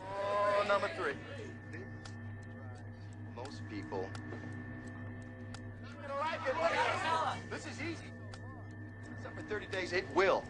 Oh, number three. Most people. Like. This is easy. Except for 30 days, it will.